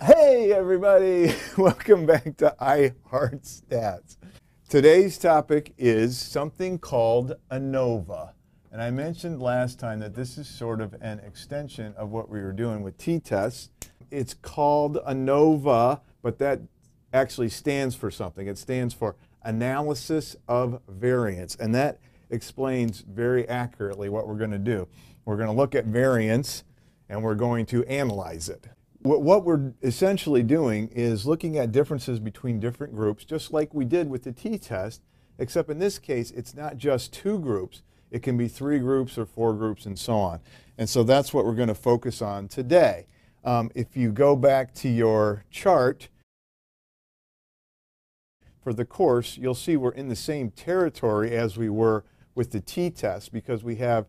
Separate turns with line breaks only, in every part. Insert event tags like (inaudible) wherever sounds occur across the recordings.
Hey, everybody, (laughs) welcome back to iHeart Stats. Today's topic is something called ANOVA. And I mentioned last time that this is sort of an extension of what we were doing with t-tests. It's called ANOVA, but that actually stands for something. It stands for Analysis of Variance. And that explains very accurately what we're going to do. We're going to look at variance and we're going to analyze it. What we're essentially doing is looking at differences between different groups, just like we did with the t-test, except in this case, it's not just two groups. It can be three groups or four groups and so on. And so that's what we're going to focus on today. Um, if you go back to your chart for the course, you'll see we're in the same territory as we were with the t-test because we have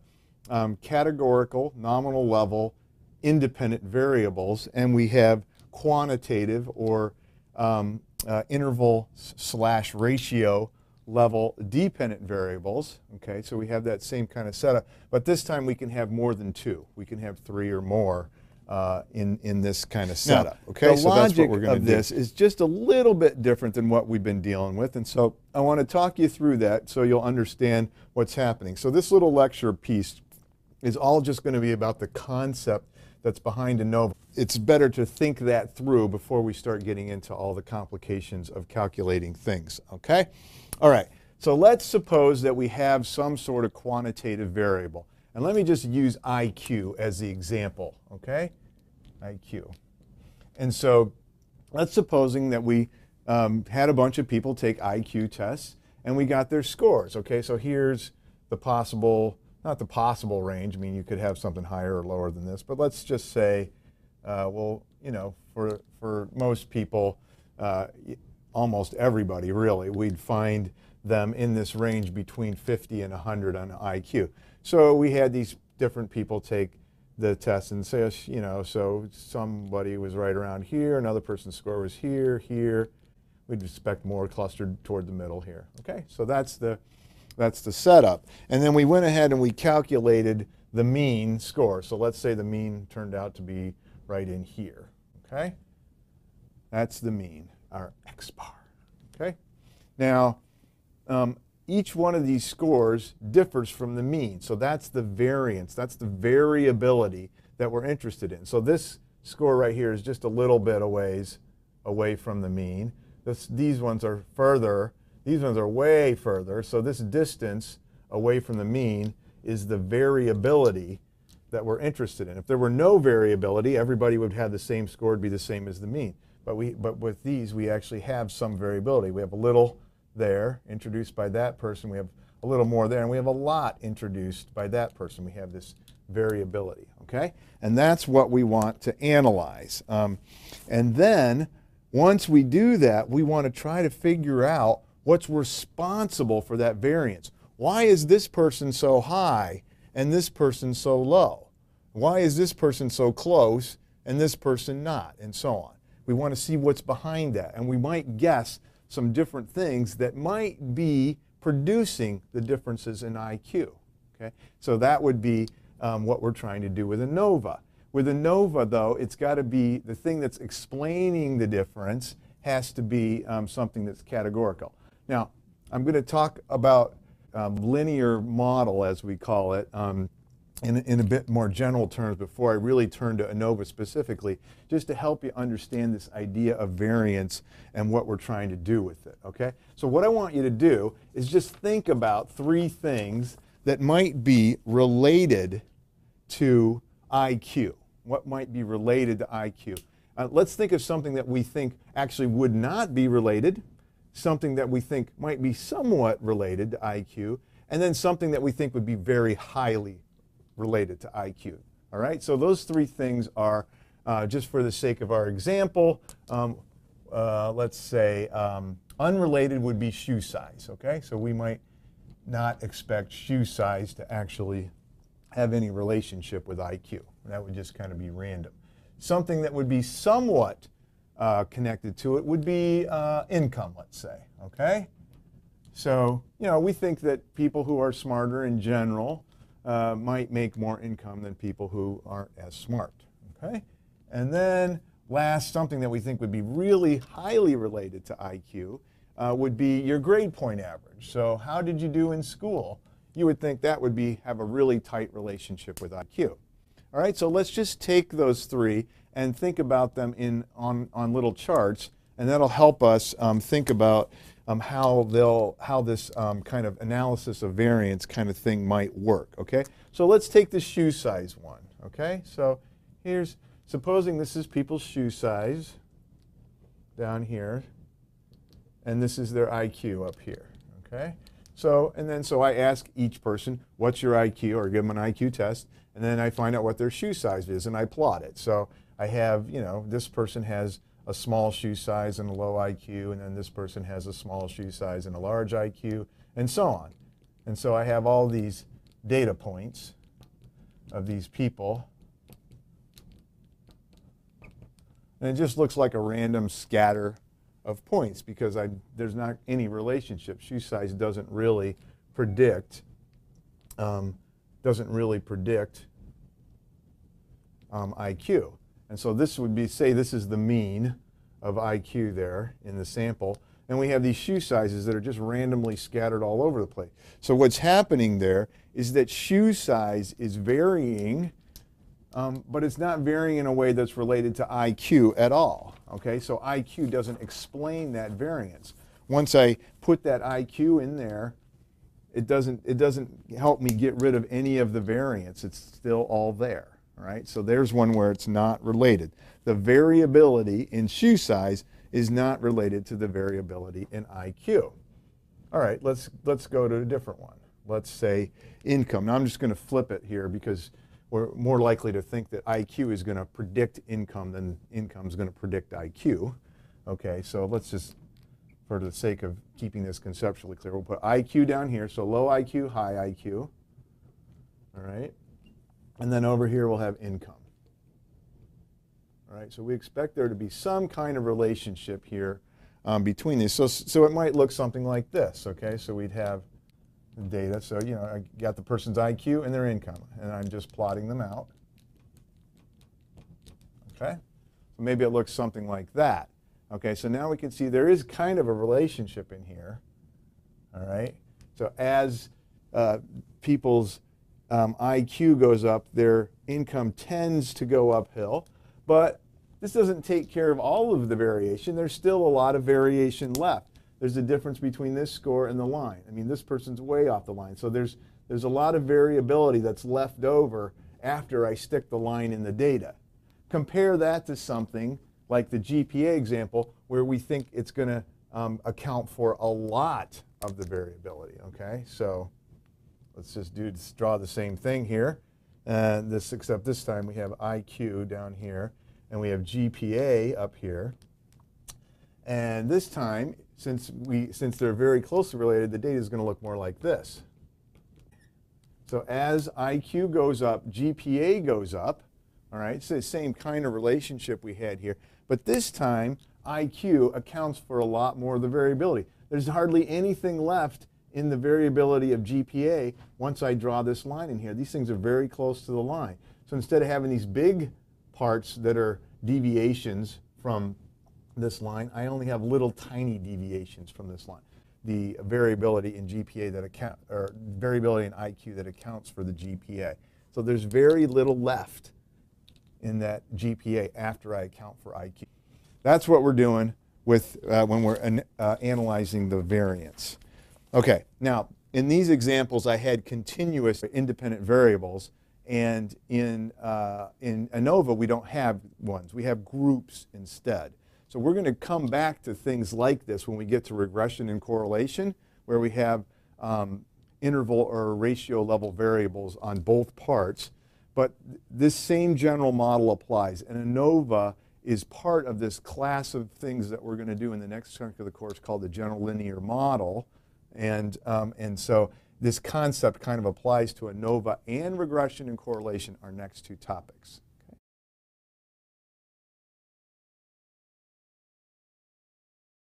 um, categorical, nominal level, independent variables, and we have quantitative or um, uh, interval slash ratio level dependent variables. Okay, so we have that same kind of setup, but this time we can have more than two. We can have three or more uh, in in this kind of setup. Now, okay,
the
so
logic
that's what we're
going to
do.
this is just a little bit different than what we've been dealing with, and so I want to talk you through that so you'll understand what's happening. So this little lecture piece is all just going to be about the concept that's behind ANOVA. It's better to think that through before we start getting into all the complications of calculating things, okay? All right, so let's suppose that we have some sort of quantitative variable. And let me just use IQ as the example, okay? IQ. And so let's supposing that we um, had a bunch of people take IQ tests and we got their scores, okay? So here's the possible not the possible range. I mean, you could have something higher or lower than this, but let's just say, uh, well, you know, for, for most people, uh, almost everybody really, we'd find them in this range between 50 and 100 on IQ. So we had these different people take the test and say, you know, so somebody was right around here, another person's score was here, here. We'd expect more clustered toward the middle here. Okay, so that's the that's the setup. And then we went ahead and we calculated the mean score. So let's say the mean turned out to be right in here, okay? That's the mean, our x bar, okay? Now, um, each one of these scores differs from the mean. So that's the variance, that's the variability that we're interested in. So this score right here is just a little bit a ways away from the mean. This, these ones are further these ones are way further. So this distance away from the mean is the variability that we're interested in. If there were no variability, everybody would have the same score, it'd be the same as the mean. But, we, but with these, we actually have some variability. We have a little there introduced by that person. We have a little more there, and we have a lot introduced by that person. We have this variability, okay? And that's what we want to analyze. Um, and then once we do that, we want to try to figure out what's responsible for that variance. Why is this person so high and this person so low? Why is this person so close and this person not? And so on. We want to see what's behind that. And we might guess some different things that might be producing the differences in IQ. Okay? So that would be um, what we're trying to do with ANOVA. With ANOVA, though, it's got to be the thing that's explaining the difference has to be um, something that's categorical. Now, I'm going to talk about um, linear model, as we call it, um, in, in a bit more general terms before I really turn to ANOVA specifically, just to help you understand this idea of variance and what we're trying to do with it, okay? So what I want you to do is just think about three things that might be related to IQ. What might be related to IQ? Uh, let's think of something that we think actually would not be related, something that we think might be somewhat related to IQ, and then something that we think would be very highly related to IQ. All right, so those three things are, uh, just for the sake of our example, um, uh, let's say um, unrelated would be shoe size, okay? So we might not expect shoe size to actually have any relationship with IQ. That would just kind of be random. Something that would be somewhat uh, connected to it would be uh, income, let's say, okay? So, you know, we think that people who are smarter in general uh, might make more income than people who aren't as smart, okay? And then last, something that we think would be really highly related to IQ uh, would be your grade point average. So how did you do in school? You would think that would be have a really tight relationship with IQ. All right, so let's just take those three and think about them in on, on little charts, and that'll help us um, think about um, how they'll how this um, kind of analysis of variance kind of thing might work. Okay, so let's take the shoe size one. Okay, so here's supposing this is people's shoe size down here and this is their IQ up here, okay? So, and then so I ask each person, what's your IQ, or give them an IQ test, and then I find out what their shoe size is, and I plot it. So I have, you know, this person has a small shoe size and a low IQ, and then this person has a small shoe size and a large IQ, and so on. And so I have all these data points of these people. And it just looks like a random scatter of points because I, there's not any relationship. Shoe size doesn't really predict, um, doesn't really predict um, IQ. And so this would be, say this is the mean of IQ there in the sample. And we have these shoe sizes that are just randomly scattered all over the place. So what's happening there is that shoe size is varying um, but it's not varying in a way that's related to IQ at all. Okay, so IQ doesn't explain that variance. Once I put that IQ in there, it doesn't, it doesn't help me get rid of any of the variance. It's still all there, right? So there's one where it's not related. The variability in shoe size is not related to the variability in IQ. All right, let's, let's go to a different one. Let's say income. Now I'm just going to flip it here because we're more likely to think that IQ is going to predict income than income is going to predict IQ. Okay, so let's just, for the sake of keeping this conceptually clear, we'll put IQ down here. So low IQ, high IQ. All right. And then over here we'll have income. All right, so we expect there to be some kind of relationship here um, between these. So, so it might look something like this, okay? So we'd have data. So, you know, I got the person's IQ and their income, and I'm just plotting them out. Okay? So maybe it looks something like that. Okay, so now we can see there is kind of a relationship in here. All right? So as uh, people's um, IQ goes up, their income tends to go uphill. But this doesn't take care of all of the variation. There's still a lot of variation left there's a difference between this score and the line. I mean, this person's way off the line. So there's, there's a lot of variability that's left over after I stick the line in the data. Compare that to something like the GPA example where we think it's going to um, account for a lot of the variability, okay? So let's just do just draw the same thing here. Uh, this, except this time we have IQ down here and we have GPA up here. And this time since, we, since they're very closely related, the data is going to look more like this. So as IQ goes up, GPA goes up. All right, it's the same kind of relationship we had here. But this time, IQ accounts for a lot more of the variability. There's hardly anything left in the variability of GPA once I draw this line in here. These things are very close to the line. So instead of having these big parts that are deviations from this line, I only have little tiny deviations from this line. The variability in GPA that account, or variability in IQ that accounts for the GPA. So there's very little left in that GPA after I account for IQ. That's what we're doing with uh, when we're an, uh, analyzing the variance. Okay, now in these examples I had continuous independent variables and in, uh, in ANOVA we don't have ones, we have groups instead. So we're going to come back to things like this when we get to regression and correlation, where we have um, interval or ratio level variables on both parts. But this same general model applies. And ANOVA is part of this class of things that we're going to do in the next chunk of the course called the general linear model. And, um, and so this concept kind of applies to ANOVA and regression and correlation, our next two topics.